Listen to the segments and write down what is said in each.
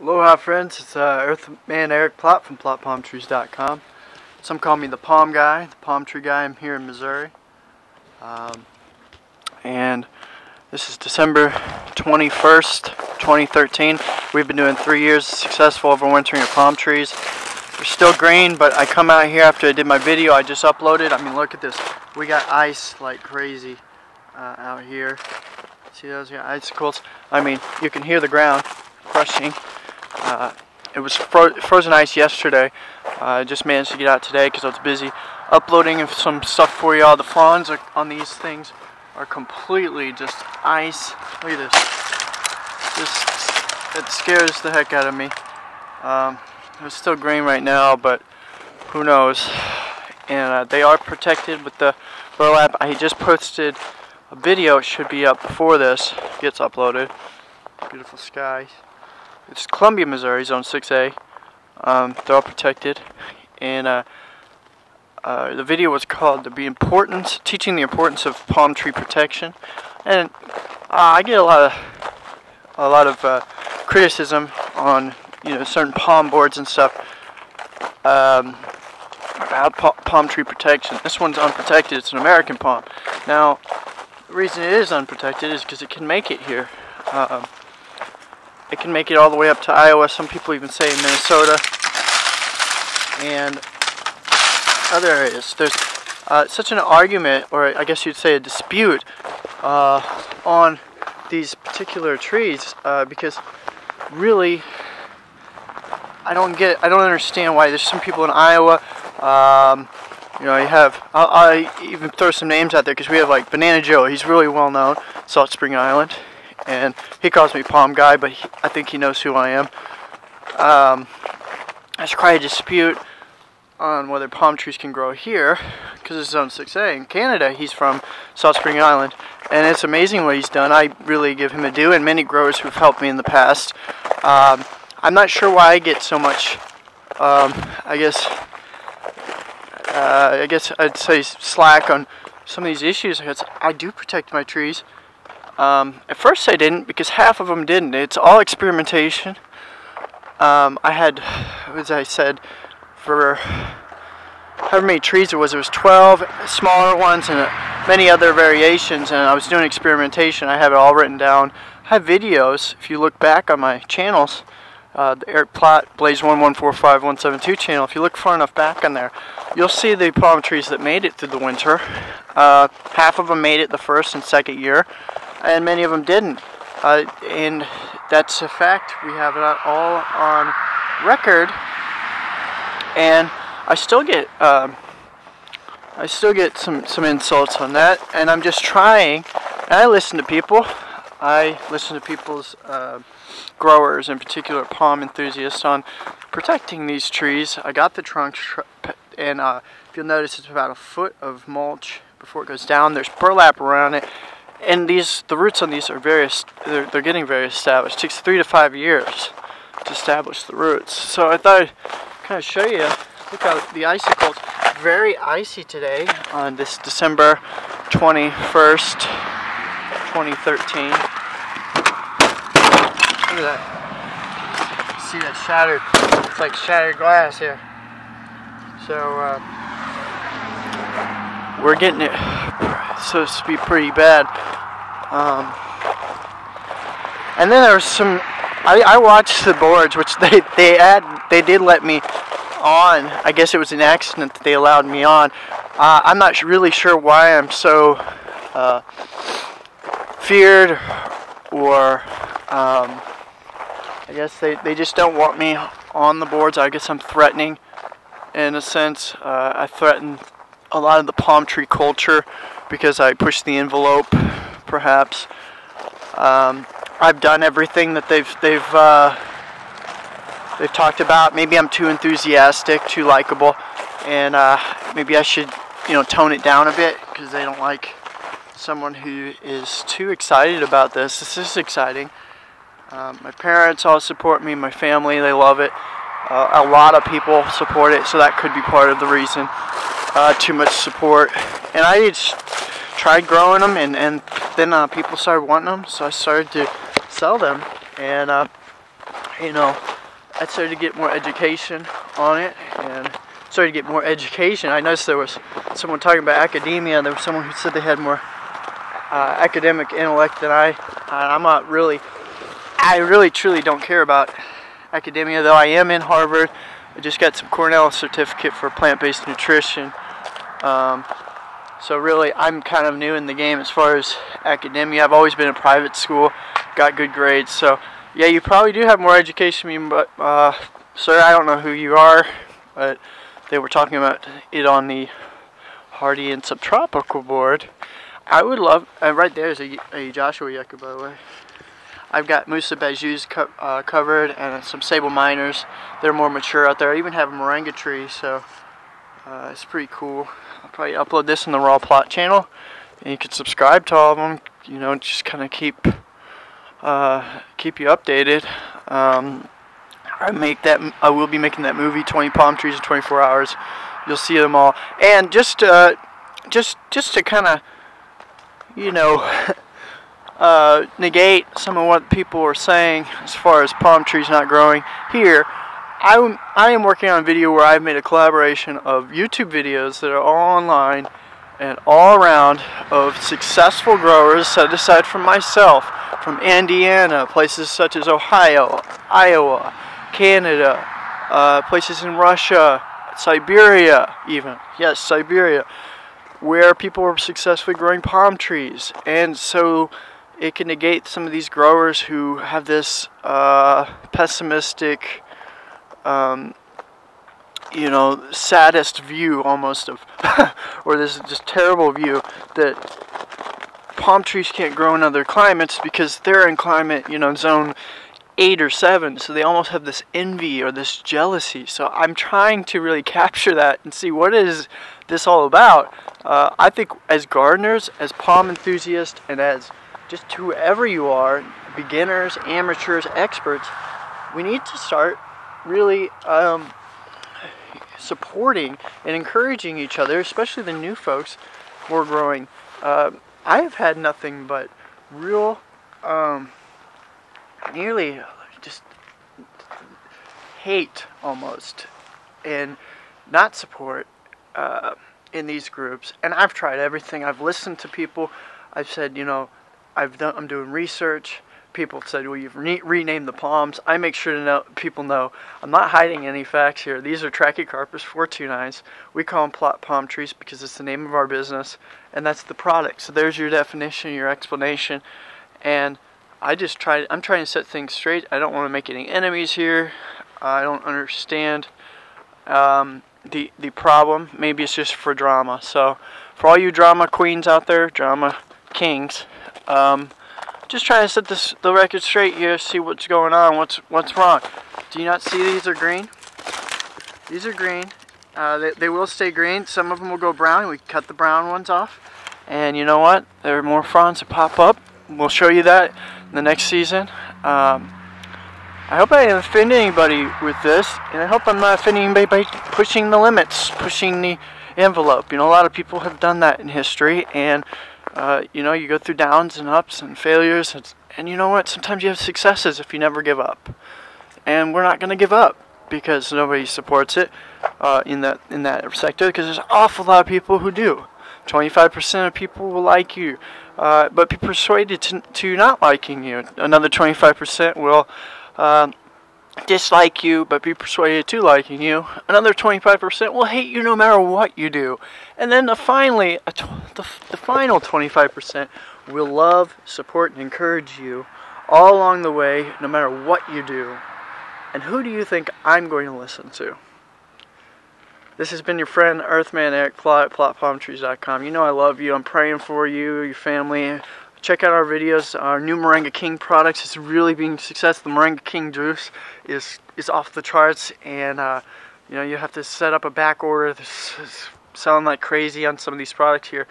Aloha friends, it's uh, Earthman Eric Plott from PlottPalmTrees.com. Some call me the Palm Guy, the Palm Tree Guy. I'm here in Missouri. Um, and this is December 21st, 2013. We've been doing three years successful overwintering of palm trees. They're still green, but I come out here after I did my video I just uploaded. I mean, look at this. We got ice like crazy uh, out here. See those icicles? I mean, you can hear the ground crushing. Uh, it was fro frozen ice yesterday. Uh, I just managed to get out today because I was busy uploading some stuff for y'all. The fronds are, on these things are completely just ice. Look at this. Just it scares the heck out of me. Um, it's still green right now, but who knows? And uh, they are protected with the burlap. I just posted a video. It should be up before this gets uploaded. Beautiful skies. It's Columbia, Missouri, Zone 6A. Um, they're all protected. And uh, uh, the video was called "The Be Importance, Teaching the Importance of Palm Tree Protection." And uh, I get a lot of a lot of uh, criticism on you know certain palm boards and stuff um, about pa palm tree protection. This one's unprotected. It's an American palm. Now, the reason it is unprotected is because it can make it here. Um, it can make it all the way up to Iowa. Some people even say Minnesota and other areas. There's uh, such an argument, or I guess you'd say a dispute, uh, on these particular trees uh, because really I don't get I don't understand why there's some people in Iowa um, you know you have i even throw some names out there because we have like Banana Joe he's really well known Salt Spring Island and he calls me Palm Guy, but he, I think he knows who I am. Um, there's quite a dispute on whether palm trees can grow here, because it's zone 6A. In Canada, he's from Salt Spring Island, and it's amazing what he's done. I really give him a due, and many growers who've helped me in the past. Um, I'm not sure why I get so much, um, I guess, uh, I guess I'd say slack on some of these issues. I do protect my trees. Um, at first I didn't because half of them didn't. It's all experimentation. Um, I had, as I said, for however many trees it was, it was 12 smaller ones and uh, many other variations and I was doing experimentation. I have it all written down. I have videos, if you look back on my channels, uh, the Eric Plott Blaze 1145172 channel, if you look far enough back on there, you'll see the palm trees that made it through the winter. Uh, half of them made it the first and second year and many of them didn't. Uh, and that's a fact. We have it all on record, and I still get um, I still get some some insults on that, and I'm just trying. And I listen to people. I listen to people's uh, growers, in particular palm enthusiasts, on protecting these trees. I got the trunks, and uh, if you'll notice, it's about a foot of mulch before it goes down. There's burlap around it and these the roots on these are very they're, they're getting very established. It takes three to five years to establish the roots. So I thought I'd kind of show you. Look how the icicles very icy today on this December 21st, 2013. Look at that. See that shattered? It's like shattered glass here. So uh, we're getting it supposed to be pretty bad. Um, and then there was some. I, I watched the boards, which they they had they did let me on. I guess it was an accident that they allowed me on. Uh, I'm not really sure why I'm so uh, feared, or um, I guess they they just don't want me on the boards. I guess I'm threatening, in a sense. Uh, I threaten a lot of the palm tree culture because I pushed the envelope, perhaps. Um, I've done everything that they've they've uh, they've talked about. Maybe I'm too enthusiastic, too likable, and uh, maybe I should you know tone it down a bit because they don't like someone who is too excited about this. This is exciting. Um, my parents all support me. My family, they love it. Uh, a lot of people support it, so that could be part of the reason. Uh, too much support, and I tried growing them, and and then uh, people started wanting them, so I started to sell them, and uh, you know, I started to get more education on it and started to get more education. I noticed there was someone talking about academia. There was someone who said they had more uh, academic intellect than I. I'm not really, I really truly don't care about academia, though I am in Harvard. I just got some Cornell certificate for plant-based nutrition. Um, so really, I'm kind of new in the game as far as academia. I've always been in private school, got good grades. So yeah, you probably do have more education than me, but uh, sir, I don't know who you are, but they were talking about it on the Hardy and Subtropical board. I would love, uh, right there is a, a Joshua yucca, by the way. I've got Musa basjoo co uh, covered and some Sabal minors. They're more mature out there. I even have a Moringa tree, so uh, it's pretty cool. I'll probably upload this in the Raw Plot channel. And you can subscribe to all of them. You know, just kind of keep uh, keep you updated. Um, I make that. I will be making that movie, 20 Palm Trees in 24 Hours. You'll see them all. And just uh, just just to kind of, you know. uh, negate some of what people are saying as far as palm trees not growing. Here, I, I am working on a video where I've made a collaboration of YouTube videos that are all online and all around of successful growers set aside from myself from Indiana, places such as Ohio, Iowa, Canada, uh, places in Russia, Siberia even, yes, Siberia, where people are successfully growing palm trees. And so it can negate some of these growers who have this uh, pessimistic, um, you know, saddest view almost of, or this just terrible view that palm trees can't grow in other climates because they're in climate, you know, zone eight or seven. So they almost have this envy or this jealousy. So I'm trying to really capture that and see what is this all about. Uh, I think as gardeners, as palm enthusiasts, and as just whoever you are, beginners, amateurs, experts, we need to start really um, supporting and encouraging each other, especially the new folks who are growing. Uh, I have had nothing but real, um, nearly just hate almost, and not support uh, in these groups. And I've tried everything. I've listened to people. I've said, you know, I've done, I'm doing research. People said, well, you've re- renamed the palms. I make sure to know people know I'm not hiding any facts here. These are Trachycarpus 429s. We call them Plott palm trees because it's the name of our business, and that's the product. So there's your definition, your explanation, and I just try. I'm trying to set things straight. I don't want to make any enemies here. I don't understand um, the the problem. Maybe it's just for drama. So for all you drama queens out there, drama kings. Um, just trying to set this the record straight here, see what's going on, what's what's wrong. Do you not see these are green? These are green. Uh, they, they will stay green. Some of them will go brown. We cut the brown ones off. And you know what? There are more fronds that pop up. We'll show you that in the next season. Um, I hope I didn't offend anybody with this, and I hope I'm not offending anybody by pushing the limits, pushing the envelope. You know, a lot of people have done that in history, and uh, you know, you go through downs and ups and failures, and, and you know what? Sometimes you have successes if you never give up. And we're not going to give up because nobody supports it uh, in that in that sector because there's an awful lot of people who do. 25% of people will like you, uh, but be persuaded to, to not liking you. Another 25% will uh, dislike you but be persuaded to liking you. Another 25% will hate you no matter what you do. And then uh, finally, the, the final 25% will love, support, and encourage you all along the way, no matter what you do. And who do you think I'm going to listen to? This has been your friend Earthman Eric Plott at plottpalmtrees.com. You know I love you. I'm praying for you, your family, check out our videos. Our new Moringa King products is really being a success. The Moringa King juice is is off the charts, and uh, you know you have to set up a back order. This is selling like crazy on some of these products here.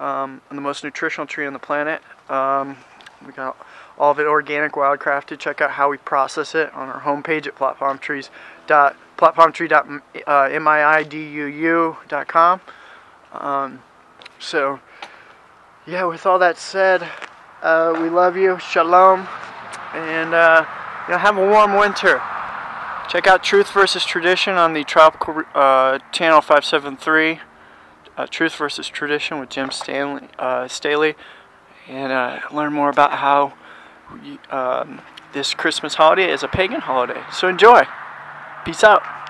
Um, the most nutritional tree on the planet. Um, we got all of it organic, wildcrafted. Check out how we process it on our homepage at plottpalmtrees. plottpalmtree.miiduu.com. Um, so yeah, with all that said, uh, we love you. Shalom. And uh, you know, have a warm winter. Check out Truth versus Tradition on the Tropical uh, Channel 573. Uh, Truth versus Tradition with Jim Stanley, uh, Staley, and uh, learn more about how um, this Christmas holiday is a pagan holiday. So enjoy. Peace out.